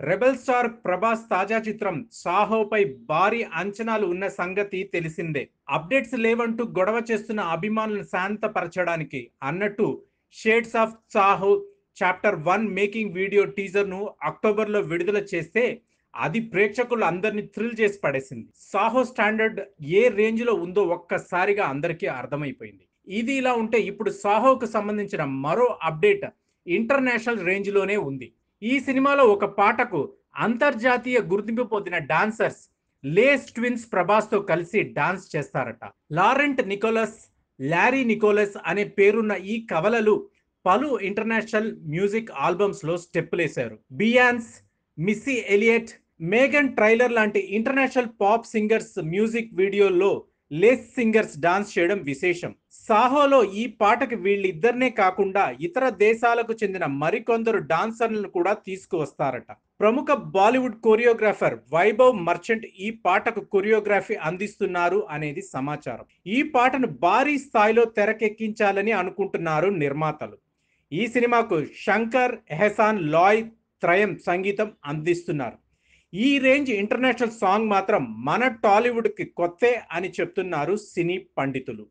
Rebel star Prabhas తాజా చిత్రం సాహోపై భారీ అంచనాలు ఉన్న సంగతి తెలిసిందే. అప్డేట్స్ లేవంటూ గొడవ చేస్తున్న అభిమానులను శాంతపరచడానికి అన్నట్టు shades of Saaho chapter one making video టీజర్ను అక్టోబర్లో విడుదల చేస్తే అది ప్రేక్షకులు అందరినీ థ్రిల్ చేసి పడేసింది. సాహో స్టాండర్డ్ ఏ రేంజ్లో ఉందో ఒక్కసారిగా అందరికీ అర్థమైపోయింది. ఇది ఇలా ఉంటే ఇప్పుడు సాహోకు సంబంధించిన మరో అప్డేట్ ఇంటర్నేషనల్ రేంజ్లోనే ఉంది. ఈ సినిమాలో ఒక పాటకు అంతర్జాతీయ గుర్తింపు పొందిన డాన్సర్స్ లేస్ ట్విన్స్ ప్రభాస్తో కలిసి డాన్స్ చేస్తారట. లారెంట్ నికోలస్ లారీ నికోలస్ అనే పేరున్న ఈ కవలలు పలు ఇంటర్నేషనల్ మ్యూజిక్ ఆల్బమ్స్లో స్టెప్పులేశారు. బియాన్స్ మిస్సీ ఎలియట్ మేగన్ ట్రైలర్ లాంటి ఇంటర్నేషనల్ పాప్ సింగర్స్ మ్యూజిక్ వీడియోల్లో లేస్ సింగర్స్ డాన్స్ చేయడం విశేషం. సాహోలో ఈ పాటకి వీళ్ళిద్దరినే కాకుండా ఇతర దేశాలకు చెందిన మరికొందరు డాన్సర్లను కూడా తీసుకువస్తారట. ప్రముఖ బాలీవుడ్ కొరియోగ్రాఫర్ వైభవ్ మర్చెంట్ ఈ పాటకు కొరియోగ్రఫీ అందిస్తున్నారు అనేది సమాచారం. ఈ పాటను భారీ స్థాయిలో తెరకెక్కించాలని అనుకుంటున్నారు నిర్మాతలు. ఈ సినిమాకు శంకర్ ఎహసాన్ లాయ్ త్రయం సంగీతం అందిస్తున్నారు. ఈ రేంజ్ ఇంటర్నేషనల్ సాంగ్ మాత్రం మన టాలీవుడ్కి కొత్తే అని చెప్తున్నారు సినీ పండితులు.